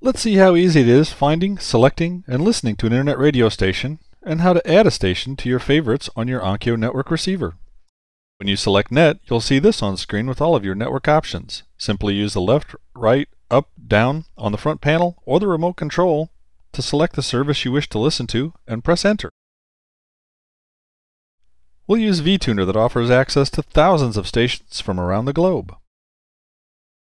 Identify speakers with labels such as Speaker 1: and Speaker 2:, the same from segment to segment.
Speaker 1: Let's see how easy it is finding, selecting, and listening to an internet radio station, and how to add a station to your favorites on your Onkyo network receiver. When you select Net, you'll see this on screen with all of your network options. Simply use the left, right, up, down on the front panel or the remote control to select the service you wish to listen to and press Enter. We'll use vTuner that offers access to thousands of stations from around the globe.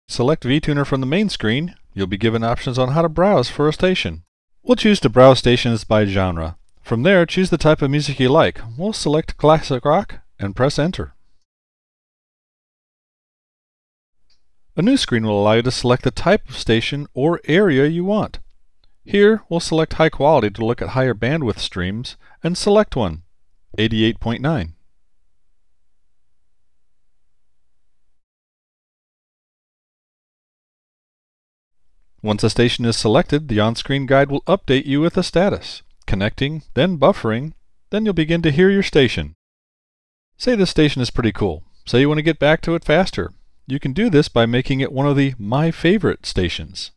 Speaker 1: Select vTuner from the main screen, you'll be given options on how to browse for a station. We'll choose to browse stations by genre. From there, choose the type of music you like. We'll select classic rock and press Enter. A new screen will allow you to select the type of station or area you want. Here, we'll select high quality to look at higher bandwidth streams and select one, 88.9. Once a station is selected, the on-screen guide will update you with the status, connecting, then buffering, then you'll begin to hear your station. Say this station is pretty cool. Say you want to get back to it faster. You can do this by making it one of the My Favorite stations.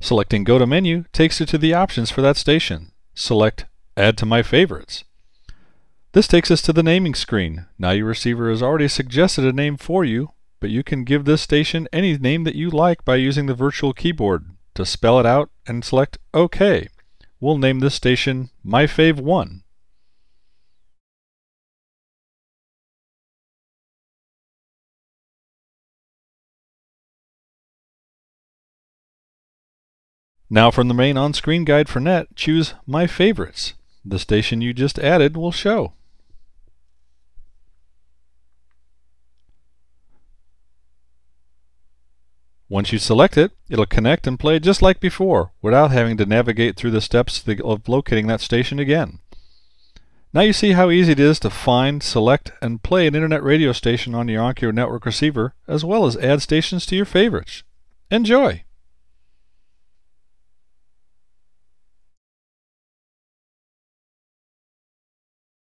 Speaker 1: Selecting Go to Menu takes you to the options for that station. Select Add to My Favorites. This takes us to the naming screen. Now your receiver has already suggested a name for you, but you can give this station any name that you like by using the virtual keyboard. To spell it out and select OK. We'll name this station MyFave1. Now from the main on-screen guide for NET, choose My Favorites. The station you just added will show. Once you select it, it'll connect and play just like before, without having to navigate through the steps of locating that station again. Now you see how easy it is to find, select, and play an internet radio station on your Onkyo network receiver, as well as add stations to your favorites. Enjoy!